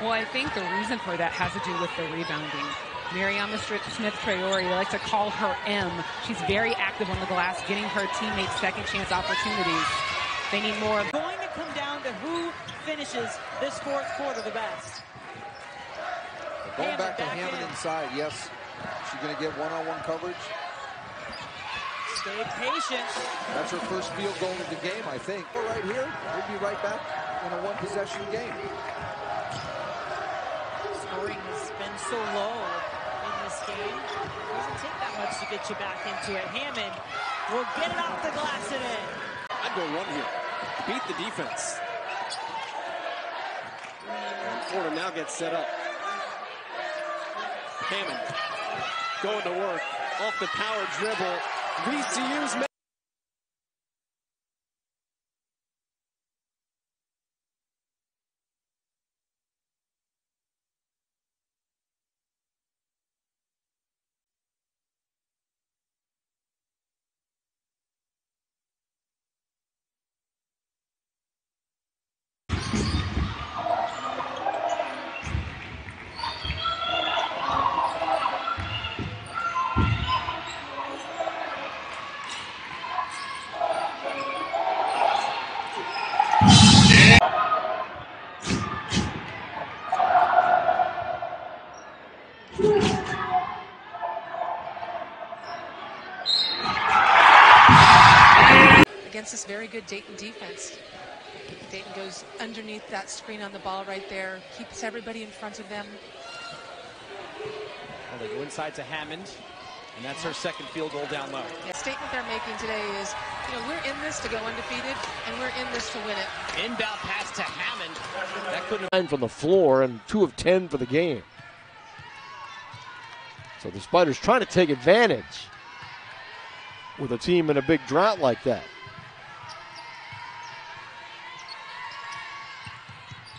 Well, I think the reason for that has to do with the rebounding. Mariama Smith Traore, they like to call her M. She's very active on the glass, getting her teammates second chance opportunities. They need more. Going to come down to who finishes this fourth quarter the best. Going Hammond back to back Hammond in. inside, yes. She's going to get one-on-one coverage. Stay patient. That's her first field goal of the game, I think. Right here, we'll be right back in a one-possession game. Scoring has been so low in this game. It doesn't take that much to get you back into it. Hammond will get it off the glass and in. I'd go run here. Beat the defense. Florida now gets set up. Hammond going to work off the power dribble. VCU's against this very good Dayton defense. Dayton goes underneath that screen on the ball right there, keeps everybody in front of them. Well, they go inside to Hammond, and that's her second field goal down low. The statement they're making today is, you know, we're in this to go undefeated, and we're in this to win it. Inbound pass to Hammond. That couldn't have from the floor, and two of ten for the game. So the Spiders trying to take advantage with a team in a big drought like that.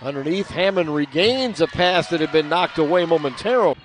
Underneath, Hammond regains a pass that had been knocked away momentarily.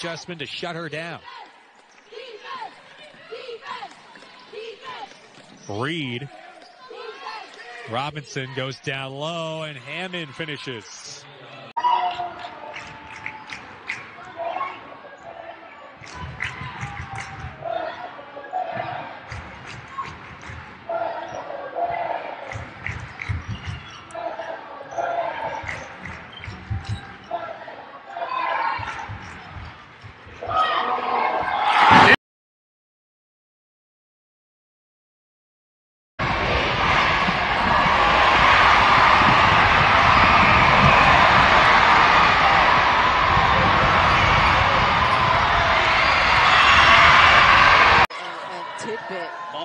Adjustment to shut her down. Reed. Robinson goes down low and Hammond finishes.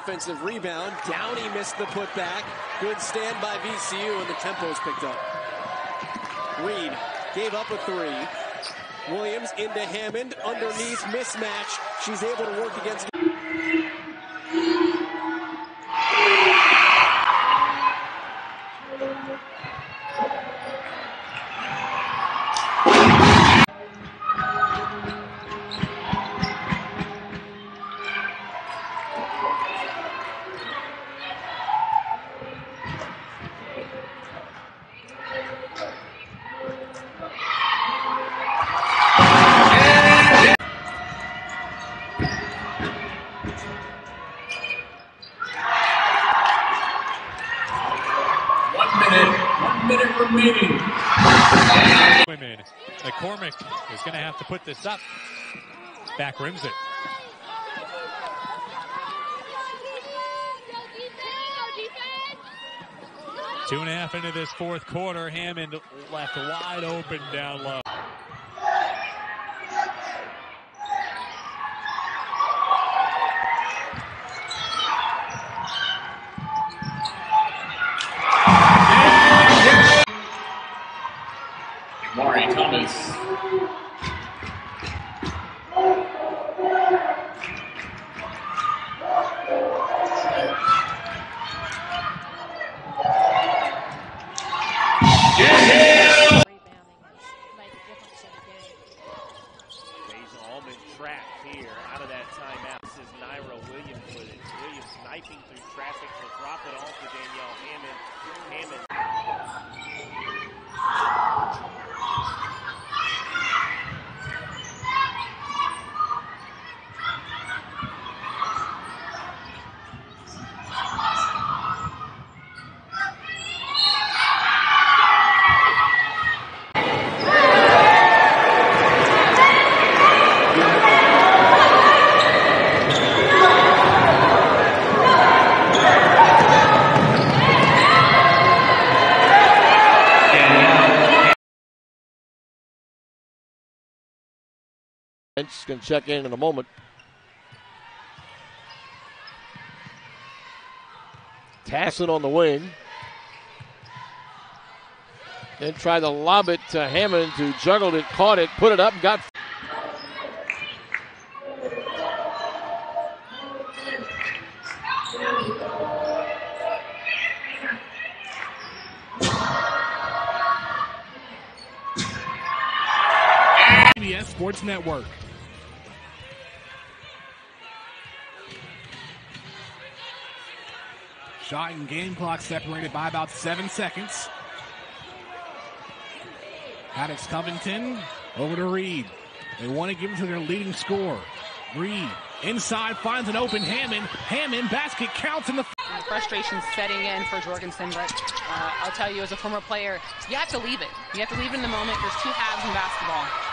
Offensive rebound. Downey missed the putback. Good stand by VCU, and the tempo is picked up. Reed gave up a three. Williams into Hammond. Underneath mismatch. She's able to work against. Up. Back rims it. Two and a half into this fourth quarter. Hammond left wide open down low. Going to check in in a moment. Tassin on the wing. Then tried to lob it to Hammond, who juggled it, caught it, put it up, got. CBS Sports Network. Shot and game clock separated by about seven seconds. Haddix Covington over to Reed. They want to give it to their leading scorer. Reed inside finds an open Hammond. Hammond basket counts in the. Frustration setting in for Jorgensen, but uh, I'll tell you, as a former player, you have to leave it. You have to leave it in the moment. There's two halves in basketball.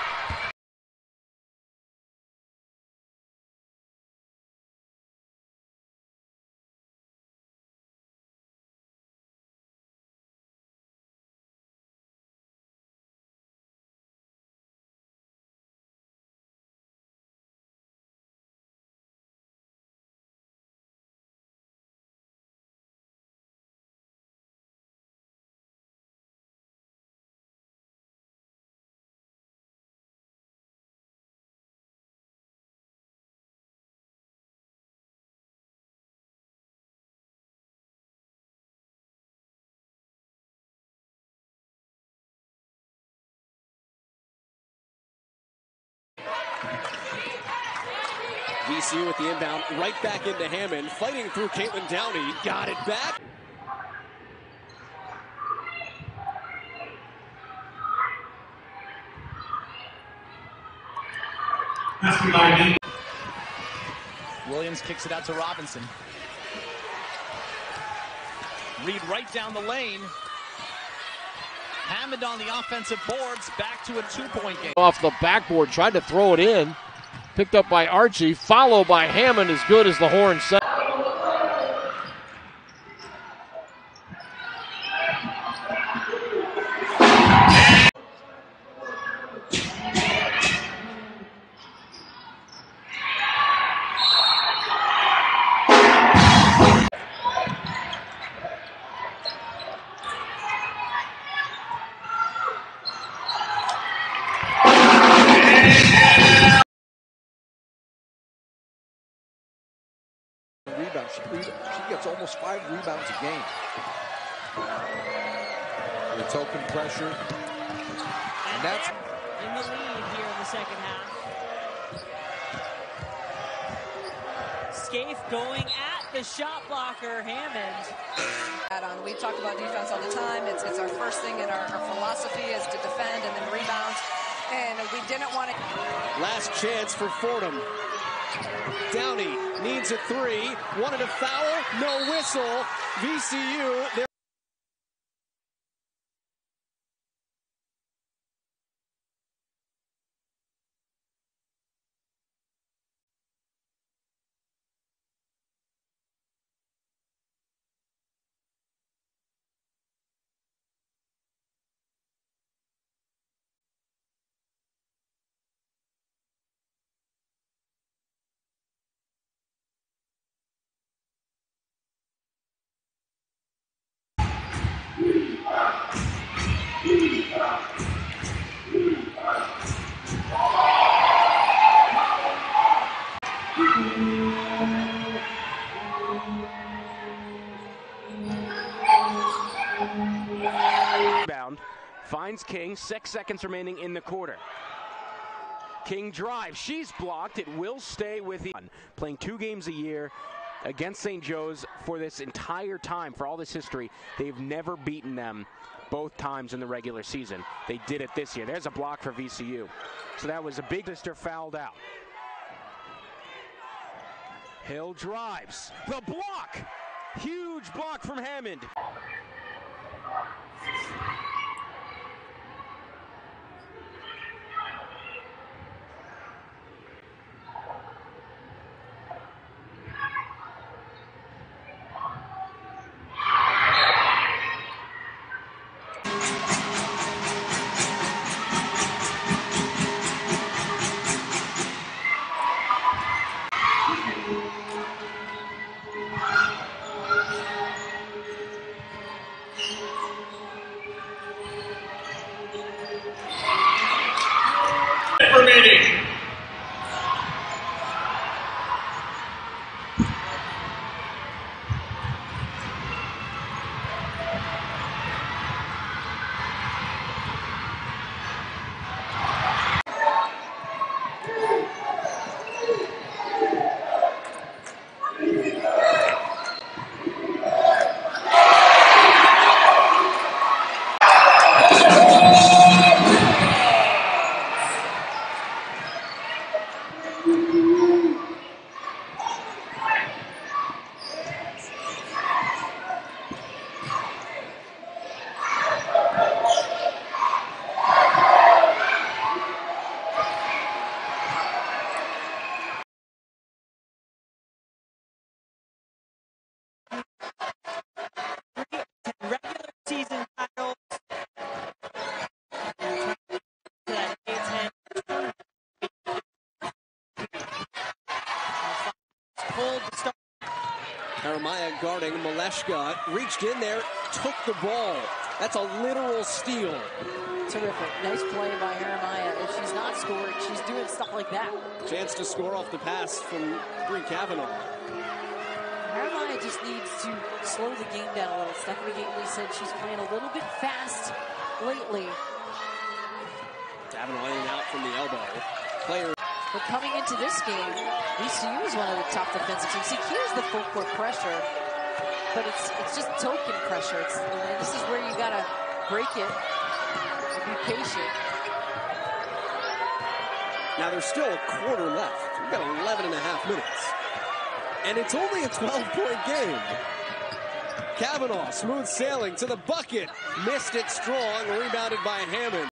VCU with the inbound, right back into Hammond, fighting through Caitlin Downey, got it back. Williams kicks it out to Robinson. Reed right down the lane. Hammond on the offensive boards, back to a two-point game. Off the backboard, tried to throw it in. Picked up by Archie, followed by Hammond, as good as the horn set. Almost five rebounds a game. The token pressure. And that's in the lead here in the second half. Scaife going at the shot blocker, Hammond. add on. We talk about defense all the time. It's, it's our first thing in our, our philosophy is to defend and then rebound. And we didn't want to. Last chance for Fordham. Downey needs a three, wanted a foul, no whistle. VCU. Six seconds remaining in the quarter. King drives. She's blocked. It will stay with the playing two games a year. against St. Joe's for this entire time, for all this history, they've never beaten them both times in the regular season. They did it this year. There's a block for VCU. So that was a big sister fouled out. Hill drives. The block! Huge block from Hammond. Jeremiah guarding Maleshka reached in there, took the ball. That's a literal steal. Terrific. Nice play by Jeremiah. If she's not scoring, she's doing stuff like that. Chance to score off the pass from Bree Cavanaugh. Jeremiah just needs to slow the game down a little. Stephanie Gaitley said she's playing a little bit fast lately. Cavanaugh in out from the elbow. Player But coming into this game, VCU is one of the top defensive teams. See, here's the full court pressure, but it's it's just token pressure. It's, this is where you gotta break it and be patient. Now there's still a quarter left. We've got 11 and a half minutes. And it's only a 12 point game. Cavanaugh, smooth sailing to the bucket. Missed it strong, rebounded by Hammond.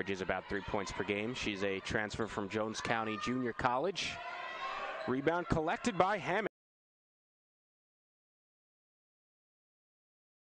Averages about three points per game. She's a transfer from Jones County Junior College. Rebound collected by Hammond.